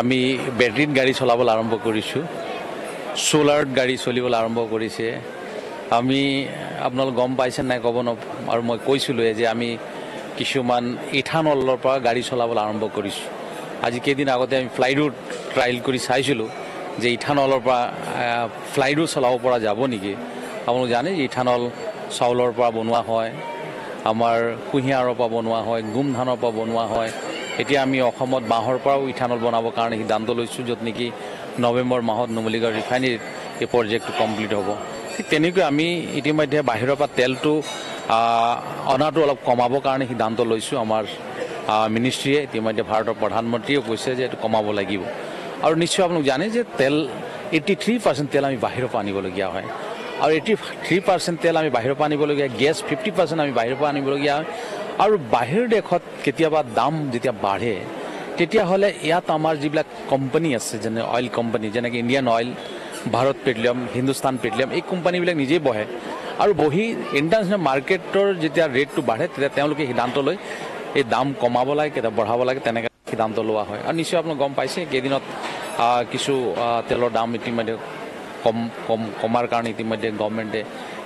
আমি বেটাৰীত গাড়ী চলাবলৈ আৰম্ভ কৰিছোঁ। চ'লাৰত গাড়ী চলিবলৈ আৰম্ভ কৰিছে। আমি আপোনালোক গম পাইছে নাই ক'ব ন আৰু মই কৈছিলোঁৱে যে আমি কিছুমান ইথানলৰ পৰা গাড়ী চলাবলৈ আৰম্ভ কৰিছোঁ। আজি কেইদিন আগতে আমি ফ্লাইডোত ট্ৰায়েল কৰি চাইছিলোঁ যে ইথানলৰ পৰা ফ্লাইডো চলাব পৰা যাব নেকি। আপোনালোক জানে যে ইথানল চাউলৰ পৰা বনোৱা হয়। আমাৰ কুঁহিয়াৰৰ পৰা বনোৱা হয় গোমধানৰ পৰা বনোৱা হয়। এতিয়া আমি অসমত বাঁহৰ পৰাও ইথানল বনাবৰ কাৰণে সিদ্ধান্ত লৈছোঁ য'ত নেকি নৱেম্বৰ মাহত নুমলীগড় ৰিফাইনেৰীত এই প্ৰজেক্টটো কমপ্লিট হ'ব। ঠিক তেনেকৈ আমি ইতিমধ্যে বাহিৰৰ পৰা তেলটো অনাটো অলপ কমাবৰ কাৰণে সিদ্ধান্ত লৈছোঁ। আমাৰ মিনিষ্ট্ৰীয়ে ইতিমধ্যে ভাৰতৰ প্ৰধানমন্ত্ৰীয়েও কৈছে যে এইটো কমাব লাগিব। আৰু নিশ্চয় আপোনালোক জানে যে তেল এইটি থ্ৰী পাৰ্চেণ্ট তেল আমি বাহিৰৰ পৰা আনিবলগীয়া হয়। আৰু এইটি থ্ৰী পাৰ্চেণ্ট তেল আমি বাহিৰৰ পৰা আনিবলগীয়া গেছ ফিফটি পাৰ্চেণ্ট আমি বাহিৰৰ পৰা আনিবলগীয়া হয়। আৰু বাহিৰ দেশত কেতিয়াবা দাম যেতিয়া বাঢ়ে তেতিয়াহ'লে ইয়াত আমাৰ যিবিলাক কোম্পানী আছে যেনে অইল কোম্পানী যেনেকৈ Indian Oil Bharat Petroleum Hindustan Petroleum এই কোম্পানীবিলাক নিজেই বহে। আৰু বহি ইণ্টাৰনেশ্যনেল মাৰ্কেটৰ যেতিয়া ৰেটটো বাঢ়ে তেতিয়া তেওঁলোকে সিদ্ধান্ত লৈ এই দাম কমাব লাগে কেতিয়া বঢ়াব লাগে তেনেকৈ সিদ্ধান্ত লোৱা হয়। আৰু নিশ্চয় আপোনালোক গম পাইছে কেইদিনত কিছু তেলৰ দাম ইতিমধ্যে কম কম কমাৰ কাৰণে ইতিমধ্যে গভৰ্ণমেণ্টে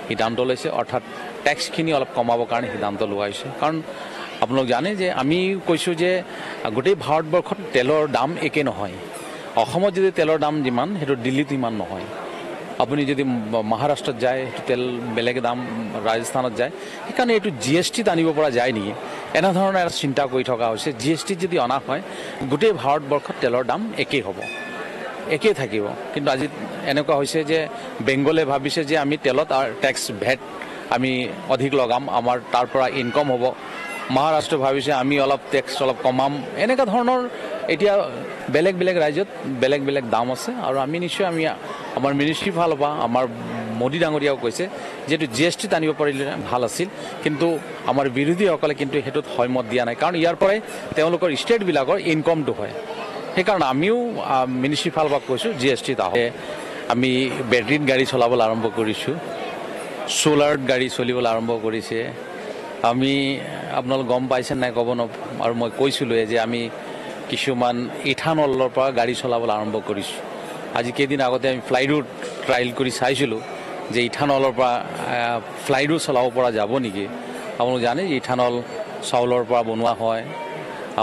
সিদ্ধান্ত লৈছে অৰ্থাৎ টেক্সখিনি অলপ কমাবৰ কাৰণে সিদ্ধান্ত লোৱা হৈছে। কাৰণ আপোনালোক জানে যে আমি কৈছোঁ যে গোটেই ভাৰতবৰ্ষত তেলৰ দাম একে নহয়। অসমত যদি তেলৰ দাম যিমান সেইটো দিল্লীত ইমান নহয়। আপুনি যদি মহাৰাষ্ট্ৰত যায় সেইটো তেল বেলেগ দাম ৰাজস্থানত যায়। সেইকাৰণে এইটো জি এছ টিত আনিব পৰা যায় নেকি? এনেধৰণৰ এটা চিন্তা কৰি থকা হৈছে। জি এছ টিত যদি অনা হয় গোটেই ভাৰতবৰ্ষত তেলৰ দাম একেই হ'ব। একেই থাকিব। কিন্তু আজি এনেকুৱা হৈছে যে বেংগলে ভাবিছে যে আমি তেলত টেক্স ভেট আমি অধিক লগাম আমাৰ তাৰ পৰা ইনকম হ'ব। মহাৰাষ্ট্ৰ ভাবিছে আমি অলপ টেক্স অলপ কমাম। এনেকুৱা ধৰণৰ এতিয়া বেলেগ বেলেগ ৰাজ্যত বেলেগ বেলেগ দাম আছে আৰু আমি নিশ্চয় আমি আমাৰ মিনিষ্ট্ৰী ফালৰ পৰা আমাৰ মোদী ডাঙৰীয়াও কৈছে যিহেতু জি এছ টিত আনিব পাৰিলে ভাল আছিল। কিন্তু আমাৰ বিৰোধীসকলে কিন্তু সেইটোত সন্মত দিয়া নাই। কাৰণ ইয়াৰ পৰাই তেওঁলোকৰ ষ্টেটবিলাকৰ ইনকমটো হয়। সেইকাৰণে আমিও ফালৰ পৰা কৈছোঁ জি এছ টিত আহোঁ। আমি বেটাৰীত গাড়ী চলাবলৈ আৰম্ভ কৰিছোঁ। চ'লাৰত গাড়ী চলিবলৈ আৰম্ভ কৰিছে। আমি আপোনালোক গম পাইছে নাই ক'ব আৰু মই কৈছিলোঁৱে যে আমি কিছুমান ইথানলৰ পৰা গাড়ী চলাবলৈ আৰম্ভ কৰিছোঁ। আজি কেইদিন আগতে আমি ফ্লাইডোত ট্ৰায়েল কৰি চাইছিলোঁ যে ইথানলৰ পৰা ফ্লাইডো চলাব পৰা যাব নেকি। আপোনালোক জানে যে ইথানল চাউলৰ পৰা বনোৱা হয়।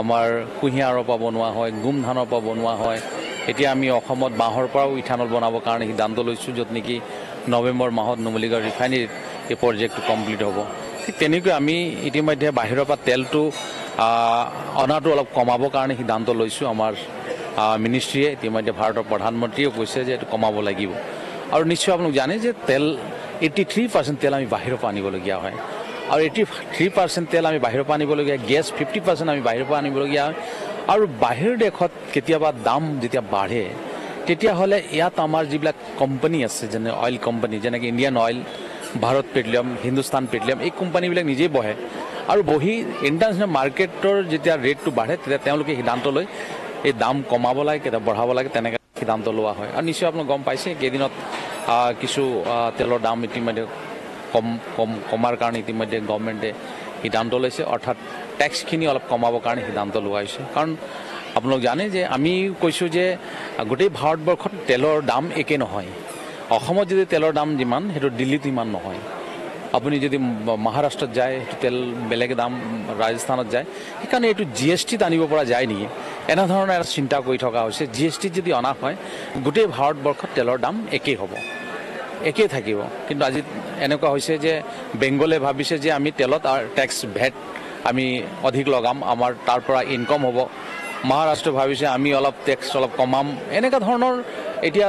আমাৰ কুঁহিয়াৰৰ পৰা বনোৱা হয় গোমধানৰ পৰা বনোৱা হয়। এতিয়া আমি অসমত বাঁহৰ পৰাও ইথানল বনাবৰ কাৰণে সিদ্ধান্ত লৈছোঁ য'ত নেকি নৱেম্বৰ মাহত নুমলীগড় ৰিফাইনেৰীত এই প্ৰজেক্টটো কমপ্লিট হ'ব। ঠিক তেনেকৈ আমি ইতিমধ্যে বাহিৰৰ পৰা তেলটো অনাটো অলপ কমাবৰ কাৰণে সিদ্ধান্ত লৈছোঁ আমাৰ মিনিষ্ট্ৰীয়ে। ইতিমধ্যে ভাৰতৰ প্ৰধানমন্ত্ৰীয়েও কৈছে যে এইটো কমাব লাগিব। আৰু নিশ্চয় আপোনালোক জানে যে তেল এইটি থ্ৰী পাৰ্চেণ্ট তেল আমি বাহিৰৰ পৰা আনিবলগীয়া হয়। আৰু এইটি থ্ৰী পাৰ্চেণ্ট তেল আমি বাহিৰৰ পৰা আনিবলগীয়া গেছ ফিফটি পাৰ্চেণ্ট আমি বাহিৰৰ পৰা আনিবলগীয়া। হয় আৰু বাহিৰ দেশত কেতিয়াবা দাম যেতিয়া বাঢ়ে তেতিয়াহ'লে ইয়াত আমাৰ যিবিলাক কোম্পানী আছে যেনে অইল কোম্পানী যেনেকৈ Indian Oil Bharat Petroleum Hindustan Petroleum এই কোম্পানীবিলাক নিজেই বহে। আৰু বহি ইণ্টাৰনেশ্যনেল মাৰ্কেটৰ যেতিয়া ৰেটটো বাঢ়ে তেতিয়া তেওঁলোকে সিদ্ধান্ত লৈ এই দাম কমাব লাগে কেতিয়া বঢ়াব লাগে তেনেকৈ সিদ্ধান্ত লোৱা হয়। আৰু নিশ্চয় আপোনালোক গম পাইছে কেইদিনত কিছু তেলৰ দাম ইতিমধ্যে কম কম কমাৰ কাৰণে ইতিমধ্যে গভৰ্ণমেণ্টে সিদ্ধান্ত লৈছে। অৰ্থাৎ টেক্সখিনি অলপ কমাবৰ কাৰণে সিদ্ধান্ত লোৱা হৈছে। কাৰণ আপোনালোক জানে যে আমি কৈছোঁ যে গোটেই ভাৰতবৰ্ষত তেলৰ দাম একে নহয়। অসমত যদি তেলৰ দাম যিমান সেইটো দিল্লীত ইমান নহয়। আপুনি যদি মহাৰাষ্ট্ৰত যায় সেইটো তেল বেলেগ দাম ৰাজস্থানত যায়। সেইকাৰণে এইটো জি এছ টিত আনিব পৰা যায় নেকি? এনেধৰণৰ এটা চিন্তা কৰি থকা হৈছে। জি এছ টিত যদি অনা হয় গোটেই ভাৰতবৰ্ষত তেলৰ দাম একেই হ'ব। একেই থাকিব। কিন্তু আজি এনেকুৱা হৈছে যে বেংগলে ভাবিছে যে আমি তেলত টেক্স ভেট আমি অধিক লগাম আমাৰ তাৰ পৰা ইনকম হ'ব। মহাৰাষ্ট্ৰ ভাবিছে আমি অলপ টেক্স অলপ কমাম। এনেকুৱা ধৰণৰ এতিয়া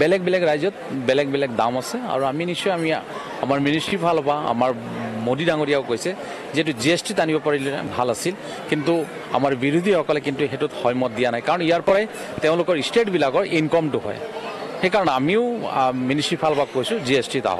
বেলেগ বেলেগ ৰাজ্যত বেলেগ বেলেগ দাম আছে আৰু আমি নিশ্চয় আমি আমাৰ মিনিষ্ট্ৰী ফালৰ পৰা আমাৰ মোদী ডাঙৰীয়াও কৈছে যিহেতু জি এছ টিত আনিব পাৰিলে ভাল আছিল। কিন্তু আমাৰ বিৰোধীসকলে কিন্তু সেইটোত সন্মত দিয়া নাই। কাৰণ ইয়াৰ পৰাই তেওঁলোকৰ ষ্টেটবিলাকৰ ইনকমটো হয়। সেইকাৰণে আমিও ফালৰ পৰা কৈছোঁ জি এছ টিত আহোঁ